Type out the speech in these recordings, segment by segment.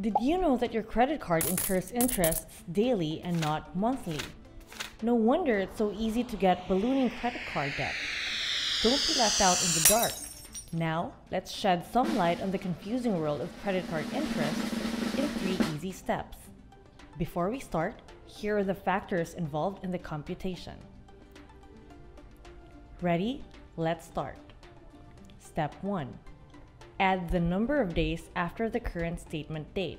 Did you know that your credit card incurs interests daily and not monthly? No wonder it's so easy to get ballooning credit card debt. Don't be left out in the dark. Now, let's shed some light on the confusing world of credit card interest in three easy steps. Before we start, here are the factors involved in the computation. Ready? Let's start. Step 1. Add the number of days after the current statement date.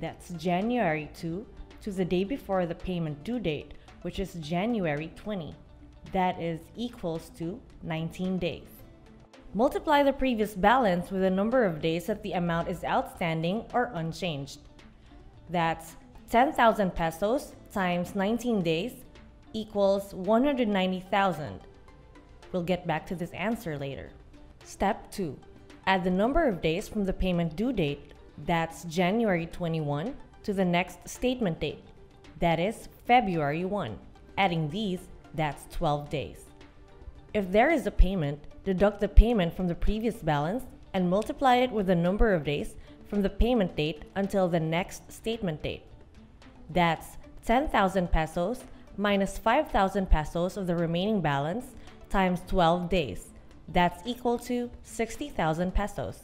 That's January 2 to the day before the payment due date, which is January 20. That is equals to 19 days. Multiply the previous balance with the number of days that the amount is outstanding or unchanged. That's 10,000 pesos times 19 days equals 190,000. We'll get back to this answer later. Step 2. Add the number of days from the payment due date, that's January 21, to the next statement date, that is February 1. Adding these, that's 12 days. If there is a payment, deduct the payment from the previous balance and multiply it with the number of days from the payment date until the next statement date. That's 10,000 pesos minus 5,000 pesos of the remaining balance times 12 days. That's equal to 60,000 pesos.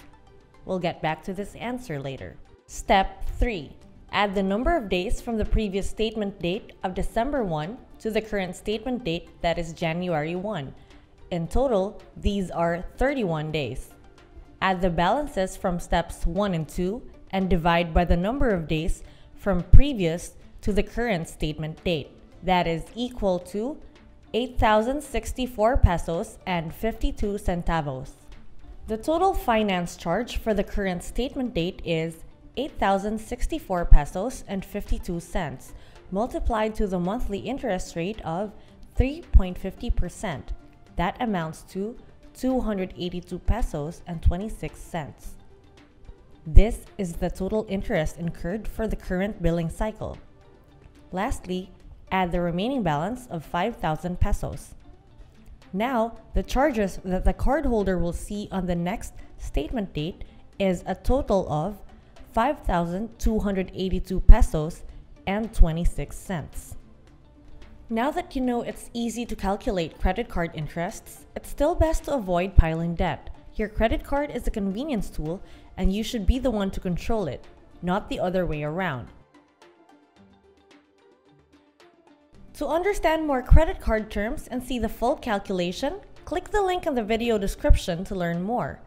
We'll get back to this answer later. Step 3. Add the number of days from the previous statement date of December 1 to the current statement date that is January 1. In total, these are 31 days. Add the balances from steps 1 and 2 and divide by the number of days from previous to the current statement date. That is equal to 8,064 pesos and 52 centavos. The total finance charge for the current statement date is 8,064 pesos and 52 cents, multiplied to the monthly interest rate of 3.50%. That amounts to 282 pesos and 26 cents. This is the total interest incurred for the current billing cycle. Lastly, add the remaining balance of 5,000 pesos. Now, the charges that the cardholder will see on the next statement date is a total of 5,282 pesos and 26 cents. Now that you know it's easy to calculate credit card interests, it's still best to avoid piling debt. Your credit card is a convenience tool and you should be the one to control it, not the other way around. To understand more credit card terms and see the full calculation, click the link in the video description to learn more.